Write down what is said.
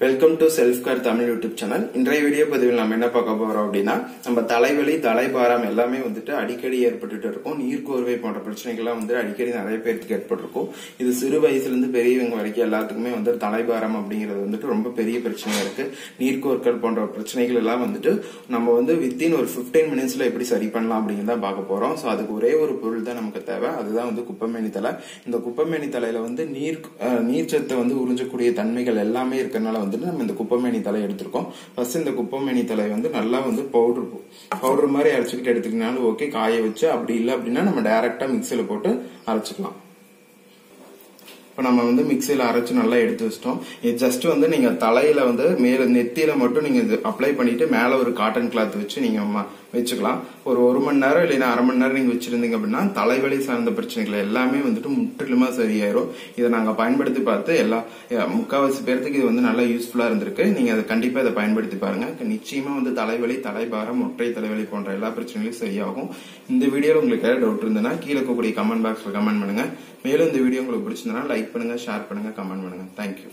Welcome to self car Tamil YouTube channel இன்றைய video பதிவில் நம்ம என்ன பார்க்க போறோம் அப்படின்னா நம்ம தலைவலி தலைபாரம் எல்லாமே வந்துட்டு அடிக்கடி ஏற்பட்டுட்டு இருக்கும். நீர்க்கோர்வை போன்ற பிரச்சனைகள்லாம் வந்து அடிக்கடி நிறைய பேருக்கு ஏற்பட்டிருக்கும். இது சிறு வயசுலேருந்து பெரியவங்க வரைக்கும் எல்லாத்துக்குமே வந்து தலைபாரம் அப்படிங்கிறது வந்துட்டு ரொம்ப பெரிய பிரச்சனையா இருக்கு. நீர்க்கோர்கள் போன்ற பிரச்சனைகள் எல்லாம் வந்துட்டு நம்ம வந்து வித்தின் ஒரு 15 மினிட்ஸ்ல எப்படி சரி பண்ணலாம் அப்படிங்கிறத பார்க்க போறோம். ஸோ அதுக்கு ஒரே ஒரு பொருள் தான் நமக்கு தேவை. அதுதான் வந்து குப்பமேனி தலை இந்த குப்பமேனி தலையில வந்து நீர் நீர்ச்சத்தை வந்து உறிஞ்சக்கூடிய தன்மைகள் எல்லாமே இருக்கிறனால வந்துட்டு நம்ம இந்த குப்பமேனி தலை எடுத்திருக்கோம். ஃபர்ஸ்ட் இந்த குப்பமேனி தலை வந்து நல்லா வந்து பவுடர் பவுடர் மாதிரி அரைச்சிக்கிட்டு எடுத்துக்கினாலும் ஓகே காய வச்சு அப்படி இல்லை அப்படின்னா நம்ம டைரக்டா மிக்சியில போட்டு அரைச்சிக்கலாம். இப்போ நம்ம வந்து மிக்சியில் அரைச்சு நல்லா எடுத்து வச்சிட்டோம். இது ஜஸ்ட் வந்து நீங்கள் தலையில் வந்து மேலே நெத்தியில் மட்டும் நீங்கள் அப்ளை பண்ணிட்டு மேலே ஒரு காட்டன் கிளாத் வச்சு நீங்கள் ம- வச்சுக்கலாம். ஒரு ஒரு மணி நேரம் இல்லைன்னா அரை மணி நேரம் நீங்க வச்சிருந்தீங்க அப்படின்னா தலைவலி சார்ந்த பிரச்சனைகள் எல்லாமே வந்துட்டு முற்றிலுமா சரியாயிரும். இதை நாங்க பயன்படுத்தி பார்த்து எல்லா முக்கால்வாசி முக்காவாசி பேர்த்துக்கு இது வந்து நல்லா யூஸ்ஃபுல்லா இருந்திருக்கு. நீங்க அதை கண்டிப்பா இதை பயன்படுத்தி பாருங்க. நிச்சயமா வந்து தலைவலி தலைபாரம் ஒற்றை தலைவலி போன்ற எல்லா பிரச்சனைகளும் சரியாகும். இந்த வீடியோவில் உங்களுக்கு ஏதாவது டவுட் இருந்ததுன்னா கீழே இருக்கக்கூடிய கமெண்ட் பாக்ஸ்ல கமெண்ட் பண்ணுங்க. மேலும் இந்த வீடியோ உங்களுக்கு பிடிச்சிருந்தனா லைக் பண்ணுங்க ஷேர் பண்ணுங்க கமெண்ட் பண்ணுங்க. Thank you